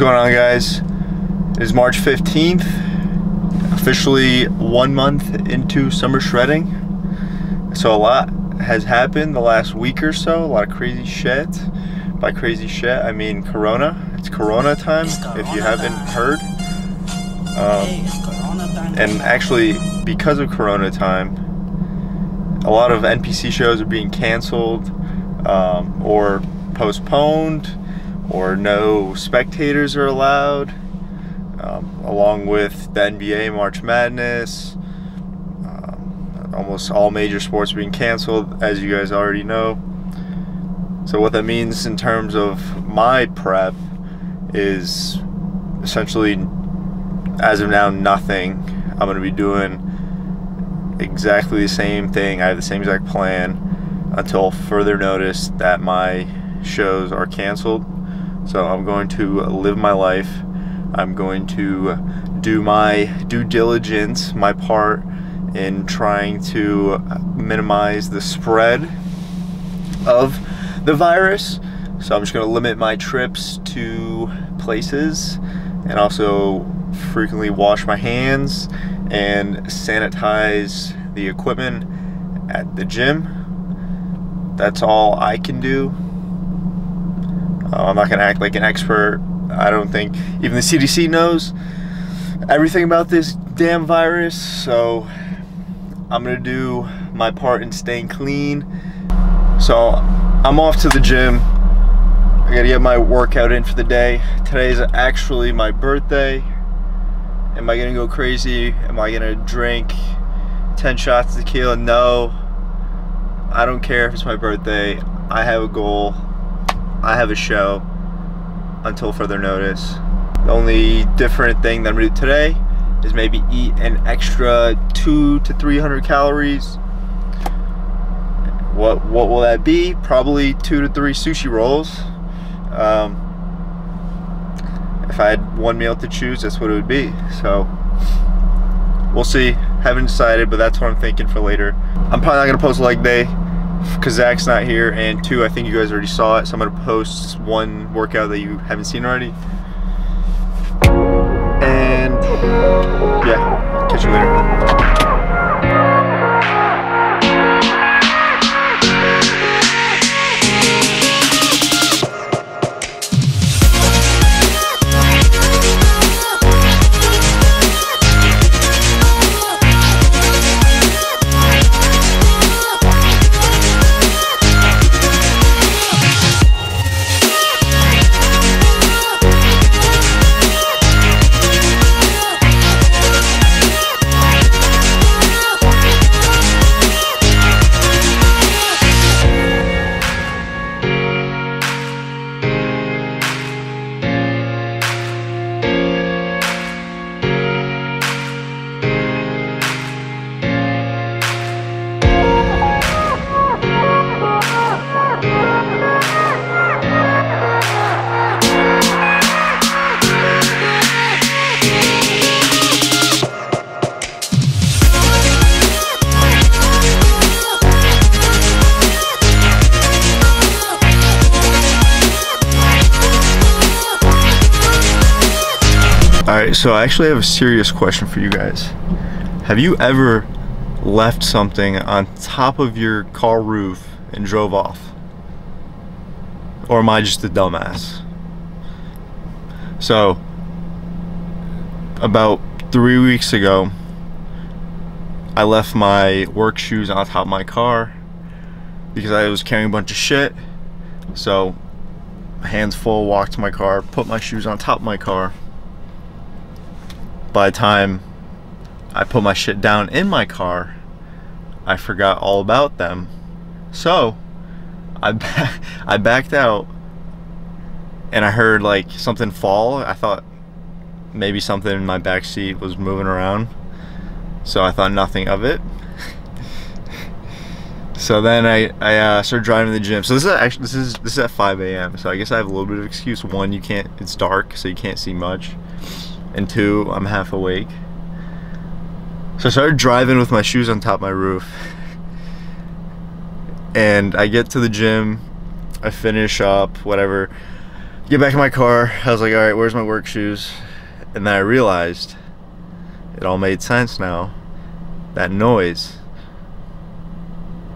going on guys? It is March 15th, officially one month into summer shredding. So a lot has happened the last week or so, a lot of crazy shit. By crazy shit, I mean Corona. It's Corona time, if you haven't heard. Um, and actually, because of Corona time, a lot of NPC shows are being canceled um, or postponed or no spectators are allowed, um, along with the NBA March Madness. Um, almost all major sports being canceled, as you guys already know. So, what that means in terms of my prep is essentially, as of now, nothing. I'm going to be doing exactly the same thing. I have the same exact plan until further notice that my shows are canceled. So I'm going to live my life. I'm going to do my due diligence, my part in trying to minimize the spread of the virus. So I'm just going to limit my trips to places and also frequently wash my hands and sanitize the equipment at the gym. That's all I can do. Uh, I'm not going to act like an expert. I don't think even the CDC knows everything about this damn virus. So I'm going to do my part in staying clean. So I'm off to the gym. I got to get my workout in for the day. Today is actually my birthday. Am I going to go crazy? Am I going to drink 10 shots of tequila? No. I don't care if it's my birthday. I have a goal. I have a show until further notice. The only different thing that I'm gonna do today is maybe eat an extra two to 300 calories. What what will that be? Probably two to three sushi rolls. Um, if I had one meal to choose, that's what it would be. So we'll see. Haven't decided, but that's what I'm thinking for later. I'm probably not gonna post leg day because Zach's not here, and two, I think you guys already saw it, so I'm gonna post one workout that you haven't seen already. And yeah, catch you later. Alright, so I actually have a serious question for you guys. Have you ever left something on top of your car roof and drove off? Or am I just a dumbass? So, about three weeks ago, I left my work shoes on top of my car because I was carrying a bunch of shit. So, hands full, walked to my car, put my shoes on top of my car by the time I put my shit down in my car, I forgot all about them. So, I I backed out and I heard like something fall. I thought maybe something in my back seat was moving around. So I thought nothing of it. so then I, I uh, started driving to the gym. So this is actually this is this is at 5 a.m. So I guess I have a little bit of excuse. One, you can't it's dark, so you can't see much and two, I'm half awake. So I started driving with my shoes on top of my roof. And I get to the gym, I finish up, whatever, get back in my car. I was like, all right, where's my work shoes? And then I realized it all made sense now. That noise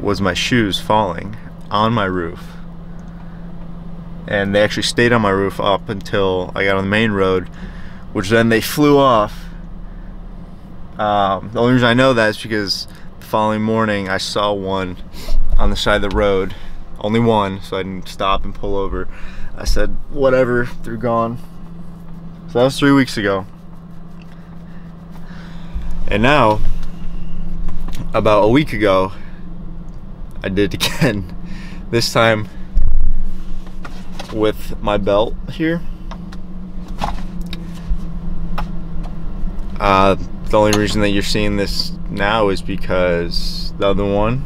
was my shoes falling on my roof. And they actually stayed on my roof up until I got on the main road, which then they flew off. Um, the only reason I know that is because the following morning I saw one on the side of the road. Only one, so I didn't stop and pull over. I said, whatever, they're gone. So that was three weeks ago. And now, about a week ago, I did it again. This time with my belt here. Uh, the only reason that you're seeing this now is because the other one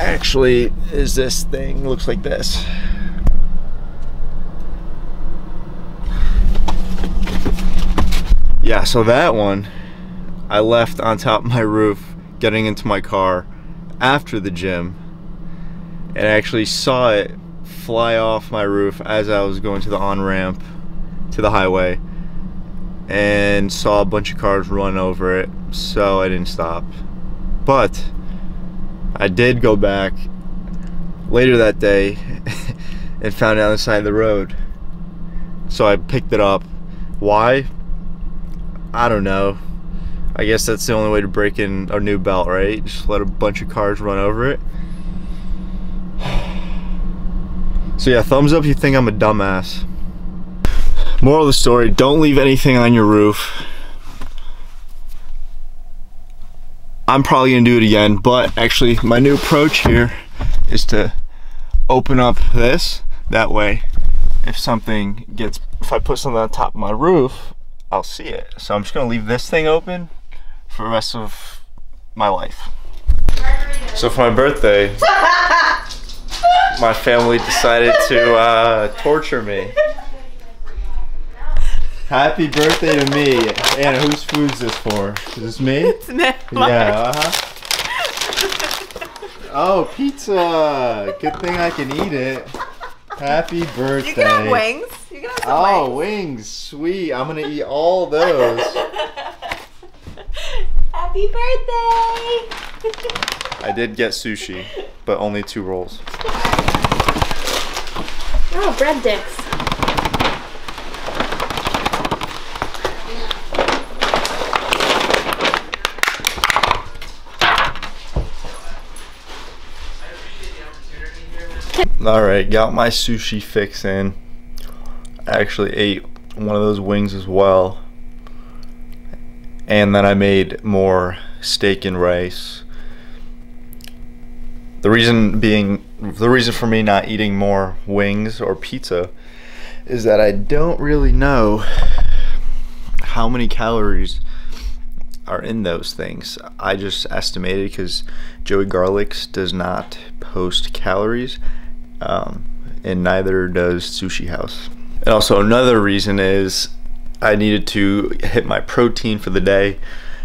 actually is this thing looks like this. Yeah so that one I left on top of my roof getting into my car after the gym and I actually saw it fly off my roof as I was going to the on-ramp to the highway and saw a bunch of cars run over it so I didn't stop but I did go back later that day and found it on the side of the road. So I picked it up. Why? I don't know. I guess that's the only way to break in a new belt, right? Just let a bunch of cars run over it. So yeah, thumbs up if you think I'm a dumbass. Moral of the story, don't leave anything on your roof. I'm probably gonna do it again, but actually my new approach here is to open up this. That way, if something gets, if I put something on top of my roof, I'll see it. So I'm just gonna leave this thing open for the rest of my life. So for my birthday, my family decided to uh, torture me. Happy birthday to me. Anna, whose food is this for? Is this me? It's Nick. Yeah, uh-huh. Oh, pizza! Good thing I can eat it. Happy birthday. You can have wings. You can have some Oh, wings. wings. Sweet. I'm gonna eat all those. Happy birthday! I did get sushi, but only two rolls. Oh, bread dicks. Alright, got my sushi fix in. I actually ate one of those wings as well. And then I made more steak and rice. The reason being, the reason for me not eating more wings or pizza is that I don't really know how many calories are in those things. I just estimated because Joey Garlics does not post calories, um, and neither does Sushi House. And also another reason is I needed to hit my protein for the day,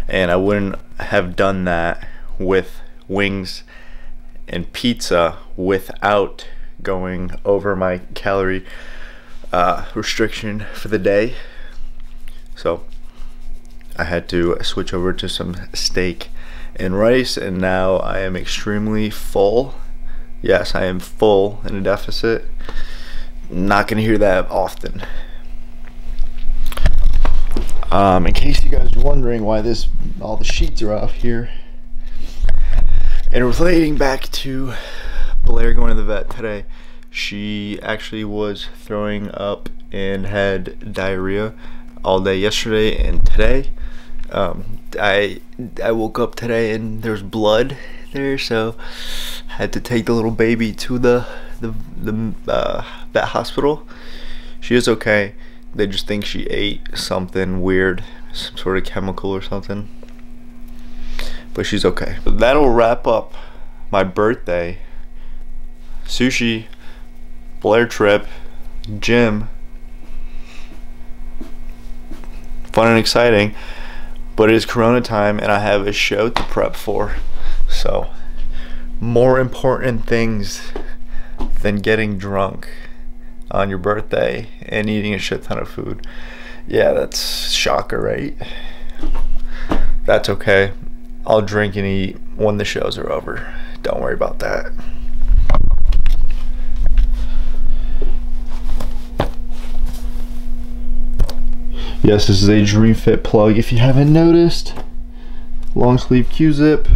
and I wouldn't have done that with wings and pizza without going over my calorie uh, restriction for the day. So I had to switch over to some steak and rice, and now I am extremely full. Yes, I am full in a deficit. Not gonna hear that often. Um, in case you guys are wondering why this all the sheets are off here, and relating back to Blair going to the vet today, she actually was throwing up and had diarrhea all day yesterday and today. Um, I I woke up today and there's blood there, so I had to take the little baby to the the the uh, vet hospital. She is okay. They just think she ate something weird, some sort of chemical or something. But she's okay. That'll wrap up my birthday. Sushi, Blair trip, gym. Fun and exciting. But it is Corona time and I have a show to prep for. So, more important things than getting drunk on your birthday and eating a shit ton of food. Yeah, that's shocker, right? That's okay. I'll drink and eat when the shows are over. Don't worry about that. Yes, this is a DreamFitt plug. If you haven't noticed, long sleeve Q-zip.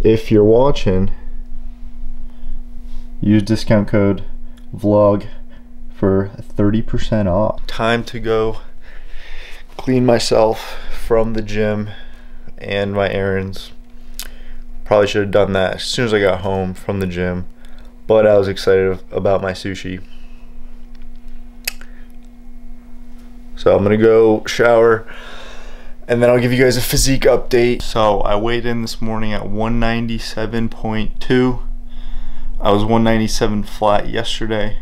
If you're watching, use discount code vlog for 30% off. Time to go clean myself from the gym and my errands. Probably should have done that as soon as I got home from the gym, but I was excited about my sushi. So I'm gonna go shower and then I'll give you guys a physique update. So I weighed in this morning at 197.2. I was 197 flat yesterday.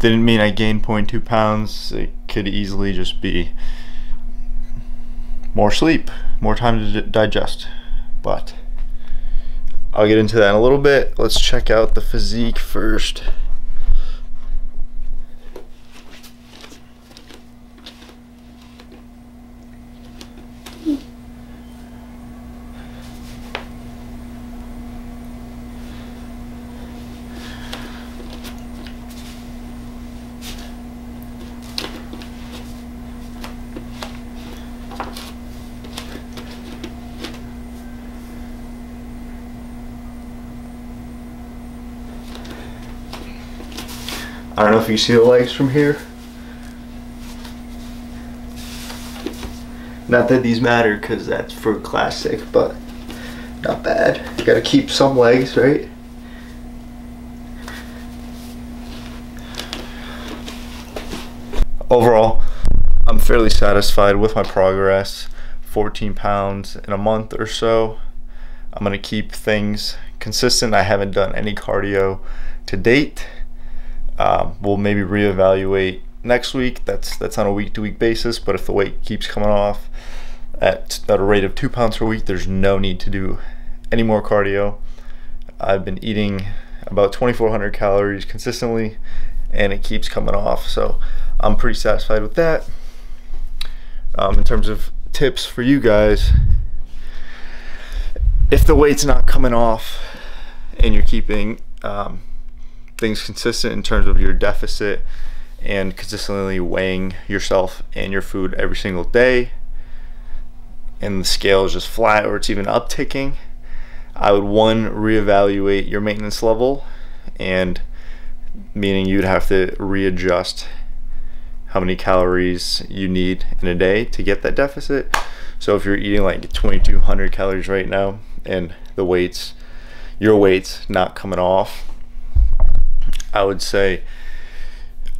Didn't mean I gained 0.2 pounds. It could easily just be more sleep, more time to digest. But I'll get into that in a little bit. Let's check out the physique first. I don't know if you see the legs from here. Not that these matter because that's for classic, but not bad. You gotta keep some legs, right? Overall, I'm fairly satisfied with my progress. 14 pounds in a month or so. I'm gonna keep things consistent. I haven't done any cardio to date. Um, we'll maybe reevaluate next week. That's that's on a week to week basis. But if the weight keeps coming off at, at a rate of two pounds per week, there's no need to do any more cardio. I've been eating about 2,400 calories consistently, and it keeps coming off. So I'm pretty satisfied with that. Um, in terms of tips for you guys, if the weight's not coming off and you're keeping um, things consistent in terms of your deficit and consistently weighing yourself and your food every single day. And the scale is just flat or it's even upticking. I would one reevaluate your maintenance level and meaning you'd have to readjust how many calories you need in a day to get that deficit. So if you're eating like 2200 calories right now and the weights your weights not coming off I would say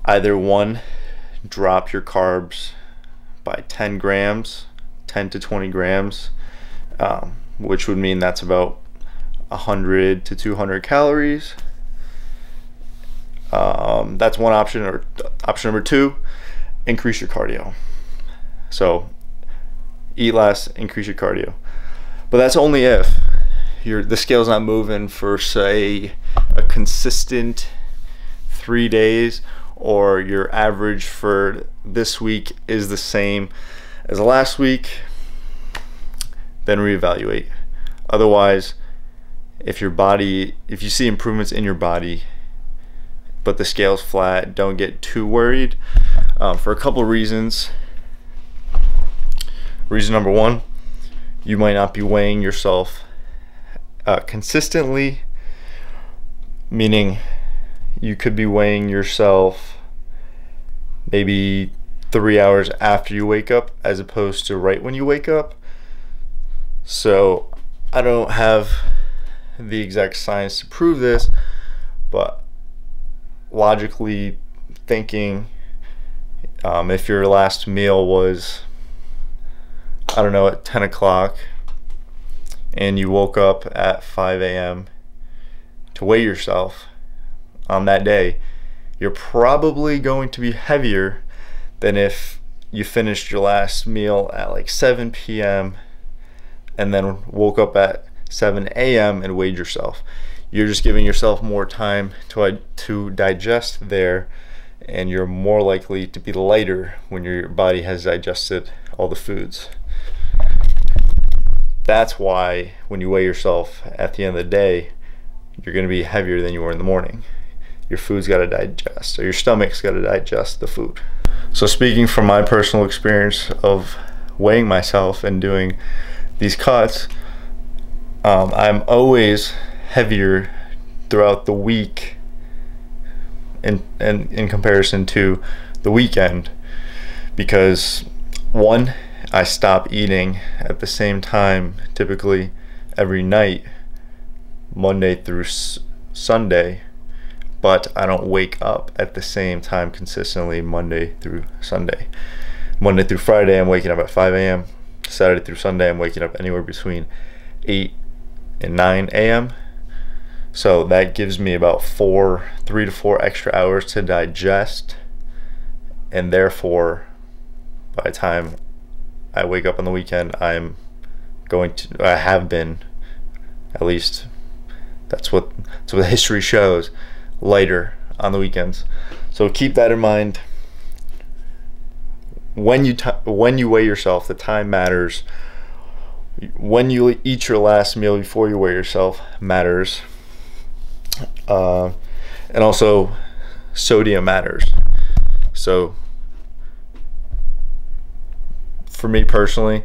either one, drop your carbs by 10 grams, 10 to 20 grams, um, which would mean that's about 100 to 200 calories. Um, that's one option, or option number two, increase your cardio. So eat less, increase your cardio. But that's only if your the scale's not moving for say a consistent three days or your average for this week is the same as last week, then reevaluate. Otherwise, if your body, if you see improvements in your body, but the scale's flat, don't get too worried um, for a couple reasons. Reason number one, you might not be weighing yourself uh, consistently, meaning you could be weighing yourself maybe three hours after you wake up as opposed to right when you wake up. So I don't have the exact science to prove this, but logically thinking, um, if your last meal was, I don't know, at 10 o'clock and you woke up at 5 a.m. to weigh yourself, on that day, you're probably going to be heavier than if you finished your last meal at like 7 p.m. and then woke up at 7 a.m. and weighed yourself. you're just giving yourself more time to to digest there and you're more likely to be lighter when your body has digested all the foods. That's why when you weigh yourself at the end of the day, you're going to be heavier than you were in the morning. Your food's got to digest, or your stomach's got to digest the food. So, speaking from my personal experience of weighing myself and doing these cuts, um, I'm always heavier throughout the week in, in, in comparison to the weekend because one, I stop eating at the same time typically every night, Monday through Sunday, but I don't wake up at the same time consistently Monday through Sunday. Monday through Friday, I'm waking up at 5 a.m. Saturday through Sunday, I'm waking up anywhere between 8 and 9 a.m. So that gives me about four, three to four extra hours to digest. And therefore, by the time I wake up on the weekend, I'm going to, I have been, at least that's what, that's what history shows, lighter on the weekends. So keep that in mind. When you, when you weigh yourself, the time matters. When you eat your last meal before you weigh yourself matters uh, and also sodium matters. So for me personally,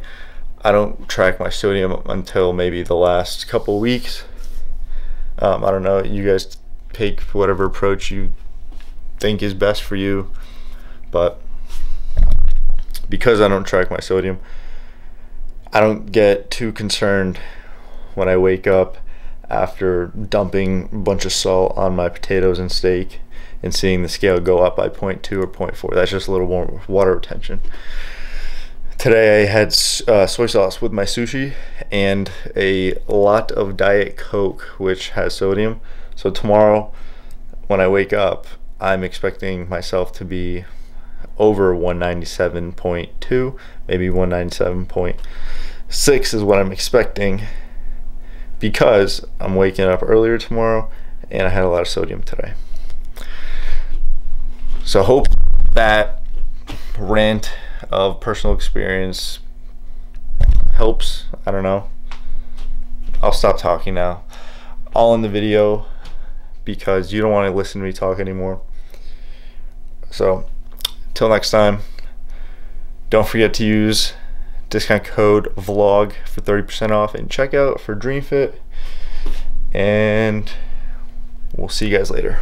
I don't track my sodium until maybe the last couple weeks. Um, I don't know. You guys take whatever approach you think is best for you, but because I don't track my sodium, I don't get too concerned when I wake up after dumping a bunch of salt on my potatoes and steak and seeing the scale go up by 0.2 or 0.4. That's just a little more water retention. Today I had uh, soy sauce with my sushi and a lot of Diet Coke, which has sodium. So tomorrow, when I wake up, I'm expecting myself to be over 197.2, maybe 197.6 is what I'm expecting because I'm waking up earlier tomorrow and I had a lot of sodium today. So hope that rant of personal experience helps. I don't know. I'll stop talking now. All in the video because you don't want to listen to me talk anymore. So, till next time, don't forget to use discount code vlog for 30% off and checkout for DreamFitt. And we'll see you guys later.